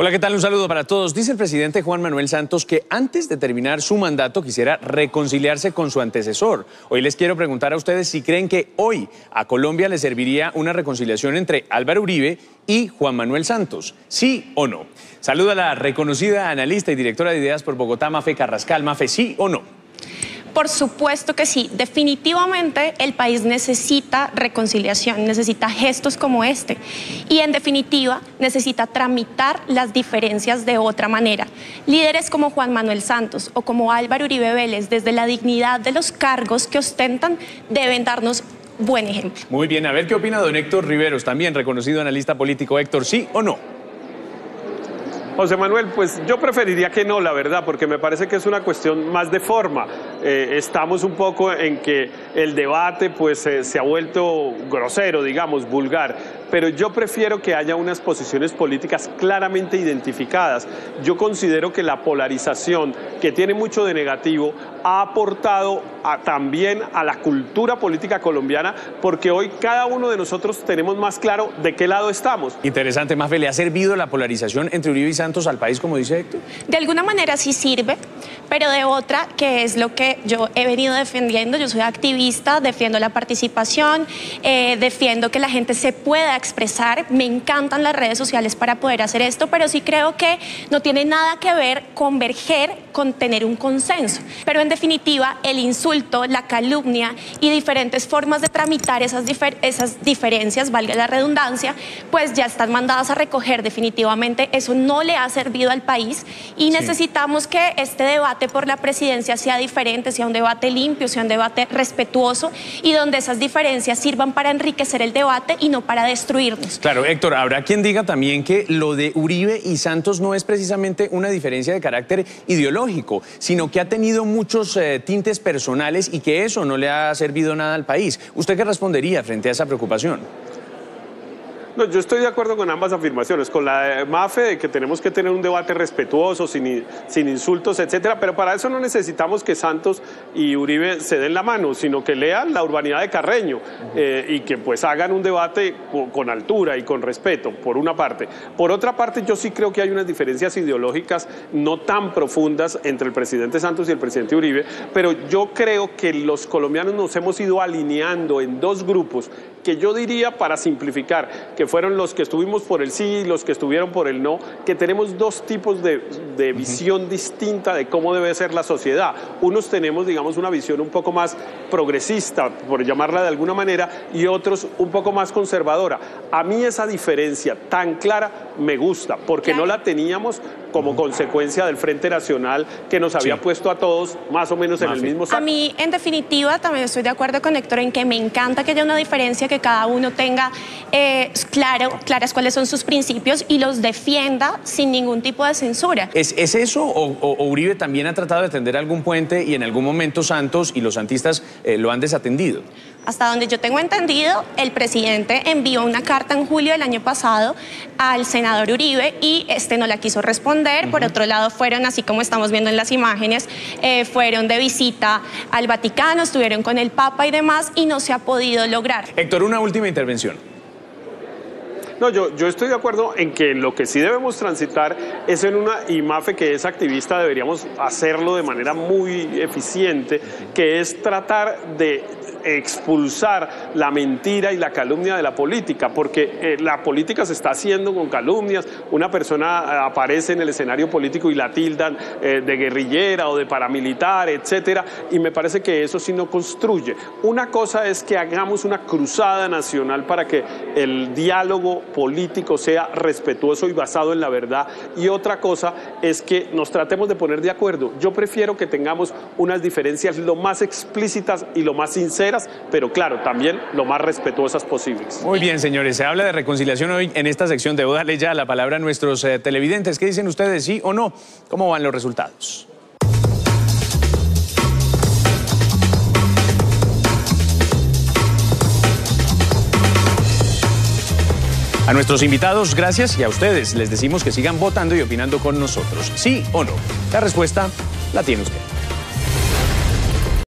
Hola, ¿qué tal? Un saludo para todos. Dice el presidente Juan Manuel Santos que antes de terminar su mandato quisiera reconciliarse con su antecesor. Hoy les quiero preguntar a ustedes si creen que hoy a Colombia le serviría una reconciliación entre Álvaro Uribe y Juan Manuel Santos. ¿Sí o no? Saluda a la reconocida analista y directora de ideas por Bogotá, Mafe Carrascal. Mafe, ¿sí o no? Por supuesto que sí. Definitivamente el país necesita reconciliación, necesita gestos como este. Y en definitiva necesita tramitar las diferencias de otra manera. Líderes como Juan Manuel Santos o como Álvaro Uribe Vélez, desde la dignidad de los cargos que ostentan, deben darnos buen ejemplo. Muy bien, a ver qué opina don Héctor Riveros, también reconocido analista político. Héctor, ¿sí o no? José Manuel, pues yo preferiría que no, la verdad, porque me parece que es una cuestión más de forma. Eh, estamos un poco en que el debate pues eh, se ha vuelto grosero, digamos, vulgar, pero yo prefiero que haya unas posiciones políticas claramente identificadas. Yo considero que la polarización, que tiene mucho de negativo, ha aportado también a la cultura política colombiana, porque hoy cada uno de nosotros tenemos más claro de qué lado estamos. Interesante, Mafe, ¿le ha servido la polarización entre Uribe y Santos al país, como dice Héctor? De alguna manera sí sirve, pero de otra, que es lo que yo he venido defendiendo, yo soy activista, defiendo la participación, eh, defiendo que la gente se pueda expresar, me encantan las redes sociales para poder hacer esto, pero sí creo que no tiene nada que ver converger con tener un consenso. Pero en definitiva, el insulto, la calumnia y diferentes formas de tramitar esas, esas diferencias, valga la redundancia, pues ya están mandadas a recoger definitivamente. Eso no le ha servido al país y necesitamos que este debate por la presidencia sea diferente, sea un debate limpio, sea un debate respetuoso y donde esas diferencias sirvan para enriquecer el debate y no para Claro, Héctor, habrá quien diga también que lo de Uribe y Santos no es precisamente una diferencia de carácter ideológico, sino que ha tenido muchos eh, tintes personales y que eso no le ha servido nada al país. ¿Usted qué respondería frente a esa preocupación? No, yo estoy de acuerdo con ambas afirmaciones, con la de Mafe de que tenemos que tener un debate respetuoso, sin, sin insultos, etcétera, pero para eso no necesitamos que Santos y Uribe se den la mano, sino que lean la urbanidad de Carreño eh, y que pues hagan un debate con, altura y con respeto, por una parte. Por otra parte, yo sí creo que hay unas diferencias ideológicas no tan profundas entre el presidente Santos y el presidente Uribe, pero yo creo que los colombianos nos hemos ido alineando en dos grupos que yo diría, para simplificar, que fueron los que estuvimos por el sí y los que estuvieron por el no, que tenemos dos tipos de, visión distinta de cómo debe ser la sociedad. Unos tenemos, digamos, una visión un poco más progresista, por llamarla de alguna manera, y otros un poco más conservadora. A mí esa diferencia tan clara me gusta, porque no la teníamos como consecuencia del Frente Nacional que nos había puesto a todos más o menos en el mismo saco. A mí, en definitiva, también estoy de acuerdo con Héctor en que me encanta que haya una diferencia, que cada uno tenga eh, claro, claras cuáles son sus principios y los defienda sin ningún tipo de censura. ¿Es, eso o, Uribe también ha tratado de tender algún puente y en algún momento Santos y los santistas eh, lo han desatendido? Hasta donde yo tengo entendido, el presidente envió una carta en julio del año pasado al senador Uribe y este no la quiso responder. Por otro lado, fueron, así como estamos viendo en las imágenes, eh, fueron de visita al Vaticano, estuvieron con el Papa y demás y no se ha podido lograr. Héctor, una última intervención. No, yo, yo estoy de acuerdo en que lo que sí debemos transitar es en una IMAFE que es activista, deberíamos hacerlo de manera muy eficiente, que es tratar de expulsar la mentira y la calumnia de la política, porque eh, la política se está haciendo con calumnias, una persona eh, aparece en el escenario político y la tildan eh, de guerrillera o de paramilitar, etcétera, y me parece que eso sí no construye. Una cosa es que hagamos una cruzada nacional para que el diálogo político sea respetuoso y basado en la verdad, y otra cosa es que nos tratemos de poner de acuerdo. Yo prefiero que tengamos unas diferencias lo más explícitas y lo más sinceras pero claro, también lo más respetuosas posibles. Muy bien, señores, se habla de reconciliación hoy en esta sección. Debo darle ya la palabra a nuestros eh, televidentes. ¿Qué dicen ustedes, sí o no? ¿Cómo van los resultados? A nuestros invitados, gracias y a ustedes les decimos que sigan votando y opinando con nosotros. ¿Sí o no? La respuesta la tiene usted.